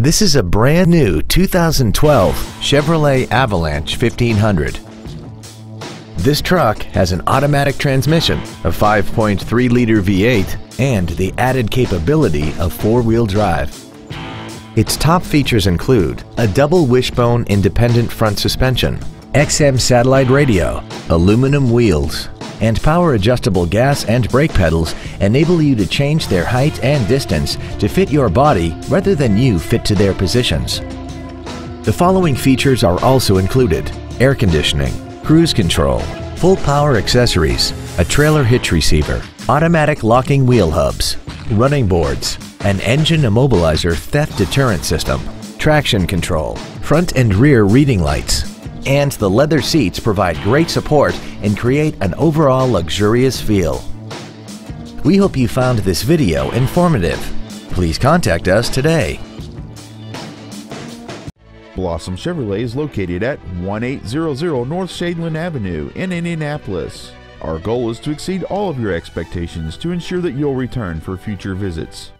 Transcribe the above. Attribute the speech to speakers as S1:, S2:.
S1: This is a brand new 2012 Chevrolet Avalanche 1500. This truck has an automatic transmission, a 5.3-liter V8, and the added capability of four-wheel drive. Its top features include a double wishbone independent front suspension, XM satellite radio, aluminum wheels, and power adjustable gas and brake pedals enable you to change their height and distance to fit your body rather than you fit to their positions. The following features are also included air conditioning, cruise control, full power accessories, a trailer hitch receiver, automatic locking wheel hubs, running boards, an engine immobilizer theft deterrent system, traction control, front and rear reading lights, and the leather seats provide great support and create an overall luxurious feel. We hope you found this video informative. Please contact us today.
S2: Blossom Chevrolet is located at 1800 North Shadeland Avenue in Indianapolis. Our goal is to exceed all of your expectations to ensure that you'll return for future visits.